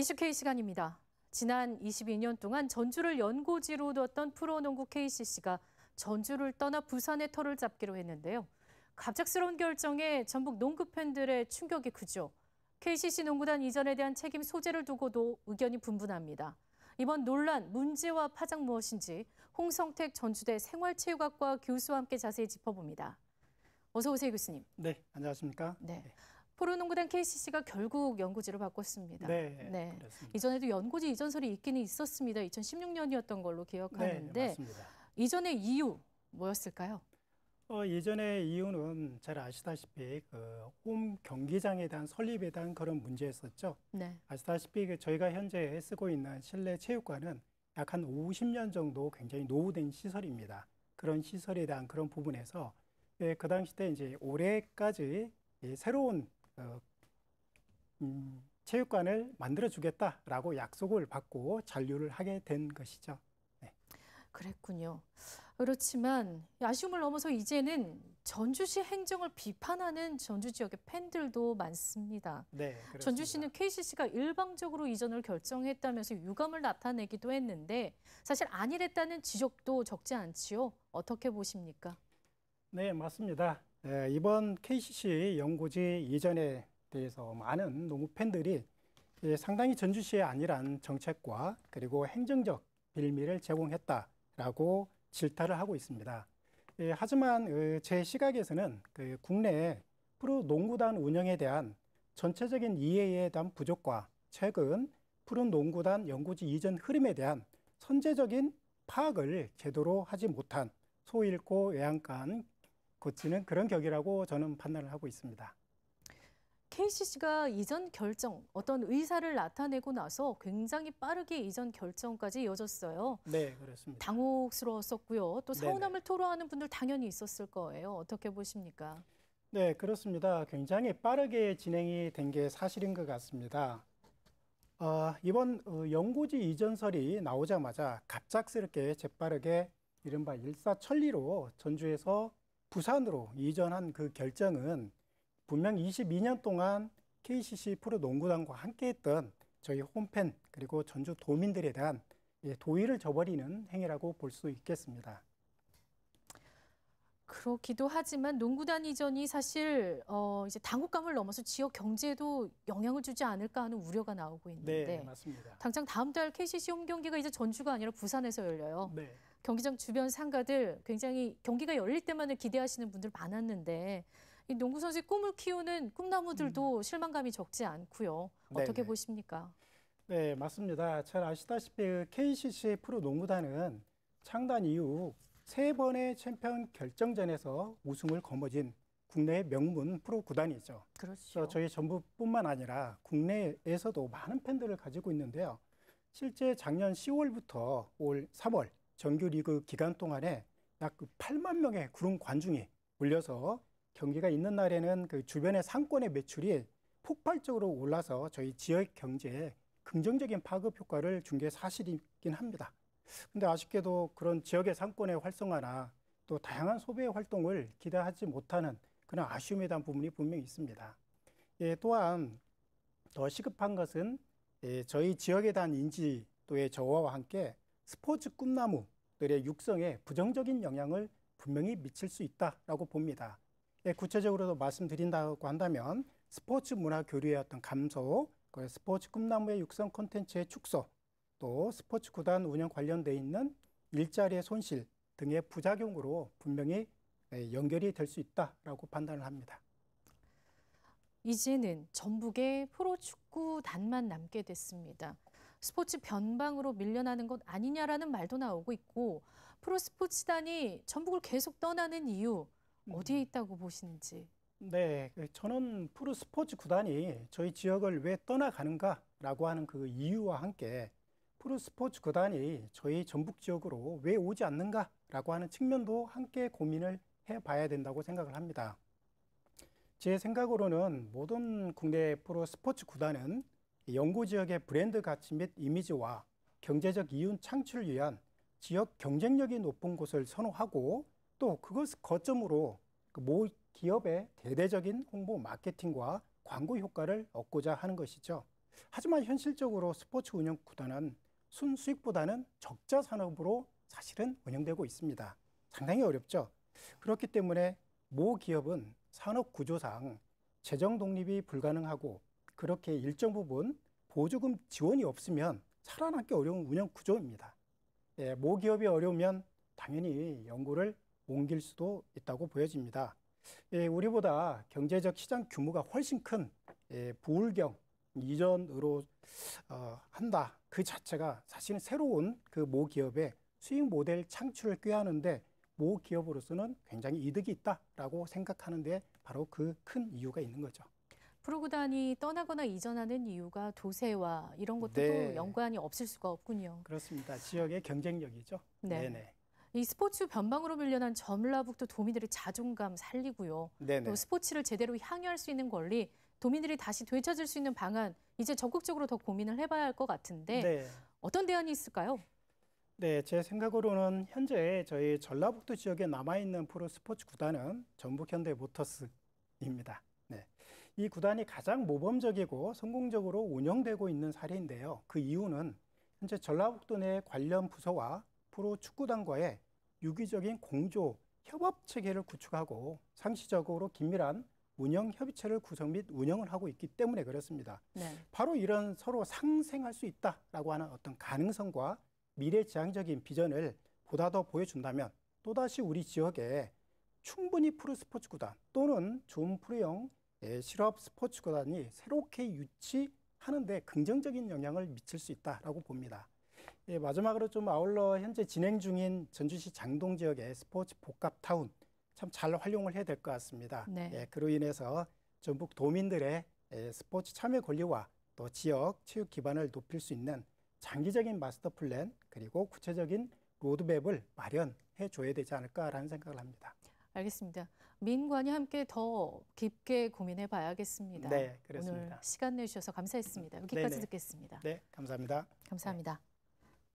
이슈K 시간입니다. 지난 22년 동안 전주를 연고지로 뒀던 프로농구 KCC가 전주를 떠나 부산의 터를 잡기로 했는데요. 갑작스러운 결정에 전북 농구 팬들의 충격이 크죠. KCC 농구단 이전에 대한 책임 소재를 두고도 의견이 분분합니다. 이번 논란, 문제와 파장 무엇인지 홍성택 전주대 생활체육학과 교수와 함께 자세히 짚어봅니다. 어서 오세요, 교수님. 네, 안녕하십니까? 네. 프로농구단 KCC가 결국 연고지를 바꿨습니다. 네, 그렇습니다. 이전에도 연고지 이전설이 있기는 있었습니다. 2016년이었던 걸로 기억하는데 네. 이전의 이유 뭐였을까요? 어, 예전의 이유는 잘 아시다시피 그 홈 경기장에 대한 설립에 대한 그런 문제였었죠. 네. 아시다시피 그 저희가 현재 쓰고 있는 실내 체육관은 약 한 50년 정도 굉장히 노후된 시설입니다. 그런 시설에 대한 그런 부분에서 예, 그 당시 때 이제 올해까지 예, 새로운 어, 음, 체육관을 만들어 주겠다라고 약속을 받고 잔류를 하게 된 것이죠. 네. 그랬군요. 그렇지만 아쉬움을 넘어서 이제는 전주시 행정을 비판하는 전주 지역의 팬들도 많습니다. 네, 그렇습니다. 전주시는 KCC가 일방적으로 이전을 결정했다면서 유감을 나타내기도 했는데 사실 아니랬다는 지적도 적지 않지요. 어떻게 보십니까? 네, 맞습니다. 네, 이번 KCC 연고지 이전에 대해서 많은 농구 팬들이 예, 상당히 전주시의 아니란 정책과 그리고 행정적 빌미를 제공했다라고 질타를 하고 있습니다. 예, 하지만 어, 제 시각에서는 그 국내 프로 농구단 운영에 대한 전체적인 이해에 대한 부족과 최근 프로 농구단 연구지 이전 흐름에 대한 선제적인 파악을 제대로 하지 못한 소잃고 외양간 고치는 그런 격이라고 저는 판단을 하고 있습니다. KCC가 이전 결정, 어떤 의사를 나타내고 나서 굉장히 빠르게 이전 결정까지 이어졌어요. 네, 그렇습니다. 당혹스러웠었고요. 또 서운함을 네네. 토로하는 분들 당연히 있었을 거예요. 어떻게 보십니까? 네, 그렇습니다. 굉장히 빠르게 진행이 된 게 사실인 것 같습니다. 어, 이번 어, 연고지 이전설이 나오자마자 갑작스럽게 재빠르게 이른바 일사천리로 전주에서 부산으로 이전한 그 결정은 분명 22년 동안 KCC 프로 농구단과 함께했던 저희 홈팬 그리고 전주 도민들에 대한 예, 도의를 저버리는 행위라고 볼 수 있겠습니다. 그렇기도 하지만 농구단 이전이 사실 어 이제 당국감을 넘어서 지역 경제에도 영향을 주지 않을까 하는 우려가 나오고 있는데 네, 맞습니다. 당장 다음 달 KCC 홈 경기가 이제 전주가 아니라 부산에서 열려요. 네. 경기장 주변 상가들 굉장히 경기가 열릴 때만을 기대하시는 분들 많았는데 이 농구 선수의 꿈을 키우는 꿈나무들도 음. 실망감이 적지 않고요. 어떻게 네네. 보십니까? 네, 맞습니다. 잘 아시다시피 KCC 프로 농구단은 창단 이후 세 번의 챔피언 결정전에서 우승을 거머쥔 국내의 명문 프로 구단이죠. 그렇죠. 저희 전부뿐만 아니라 국내에서도 많은 팬들을 가지고 있는데요. 실제 작년 10월부터 올 3월 정규 리그 기간 동안에 약 8만 그 명의 구름 관중이 몰려서 경기가 있는 날에는 그 주변의 상권의 매출이 폭발적으로 올라서 저희 지역 경제에 긍정적인 파급 효과를 준 게 사실이긴 합니다. 근데 아쉽게도 그런 지역의 상권의 활성화나 또 다양한 소비 활동을 기대하지 못하는 그런 아쉬움에 대한 부분이 분명히 있습니다. 예, 또한 더 시급한 것은 예, 저희 지역에 대한 인지도의 저하와 함께 스포츠 꿈나무들의 육성에 부정적인 영향을 분명히 미칠 수 있다라고 봅니다. 예, 구체적으로 말씀드린다고 한다면 스포츠 문화 교류의 어떤 감소, 그 스포츠 꿈나무의 육성 콘텐츠의 축소, 또 스포츠 구단 운영 관련돼 있는 일자리의 손실 등의 부작용으로 분명히 예, 연결이 될 수 있다라고 판단을 합니다. 이제는 전북의 프로축구단만 남게 됐습니다. 스포츠 변방으로 밀려나는 것 아니냐라는 말도 나오고 있고 프로 스포츠단이 전북을 계속 떠나는 이유 어디에 음. 있다고 보시는지. 네, 그 저는 프로 스포츠 구단이 저희 지역을 왜 떠나가는가라고 하는 그 이유와 함께 프로 스포츠 구단이 저희 전북 지역으로 왜 오지 않는가라고 하는 측면도 함께 고민을 해봐야 된다고 생각을 합니다. 제 생각으로는 모든 국내 프로 스포츠 구단은 연구 지역의 브랜드 가치 및 이미지와 경제적 이윤 창출을 위한 지역 경쟁력이 높은 곳을 선호하고 또 그것을 거점으로 그모 기업의 대대적인 홍보 마케팅과 광고 효과를 얻고자 하는 것이죠. 하지만 현실적으로 스포츠 운영 구단은 순 수익보다는 적자 산업으로 사실은 운영되고 있습니다. 상당히 어렵죠. 그렇기 때문에 모 기업은 산업 구조상 재정 독립이 불가능하고 그렇게 일정 부분 보조금 지원이 없으면 살아남기 어려운 운영 구조입니다. 예, 모 기업이 어려우면 당연히 연구를 옮길 수도 있다고 보여집니다. 예, 우리보다 경제적 시장 규모가 훨씬 큰 예, 부울경 이전으로 어, 한다. 그 자체가 사실은 새로운 그 모 기업의 수익 모델 창출을 꾀하는데 모 기업으로서는 굉장히 이득이 있다라고 생각하는데 바로 그 큰 이유가 있는 거죠. 프로구단이 떠나거나 이전하는 이유가 도세와 이런 것도 네. 연관이 없을 수가 없군요. 그렇습니다. 지역의 경쟁력이죠. 네. 네네. 이 스포츠 변방으로 밀려난 전라북도 도민들의 자존감 살리고요. 네네. 또 스포츠를 제대로 향유할 수 있는 권리, 도민들이 다시 되찾을 수 있는 방안 이제 적극적으로 더 고민을 해봐야 할 것 같은데 네. 어떤 대안이 있을까요? 네, 제 생각으로는 현재 저희 전라북도 지역에 남아 있는 프로 스포츠 구단은 전북 현대 모터스입니다. 네. 이 구단이 가장 모범적이고 성공적으로 운영되고 있는 사례인데요. 그 이유는 현재 전라북도 내 관련 부서와 프로 축구단과의 유기적인 공조 협업 체계를 구축하고 상시적으로 긴밀한 운영 협의체를 구성 및 운영을 하고 있기 때문에 그렇습니다. 네. 바로 이런 서로 상생할 수 있다라고 하는 어떤 가능성과 미래지향적인 비전을 보다 더 보여준다면 또다시 우리 지역에 충분히 프로 스포츠 구단 또는 좋은 프로형 예, 실업 스포츠 구단이 새롭게 유치하는데 긍정적인 영향을 미칠 수 있다라고 봅니다. 예, 마지막으로 좀 아울러 현재 진행 중인 전주시 장동 지역의 스포츠 복합 타운 참 잘 활용을 해야 될 것 같습니다. 네. 예, 그로 인해서 전북 도민들의 예, 스포츠 참여 권리와 또 지역 체육 기반을 높일 수 있는 장기적인 마스터 플랜 그리고 구체적인 로드맵을 마련해 줘야 되지 않을까라는 생각을 합니다. 알겠습니다. 민관이 함께 더 깊게 고민해 봐야겠습니다. 네, 오늘 그렇습니다. 시간 내주셔서 감사했습니다. 여기까지 네네. 듣겠습니다. 네, 감사합니다. 감사합니다.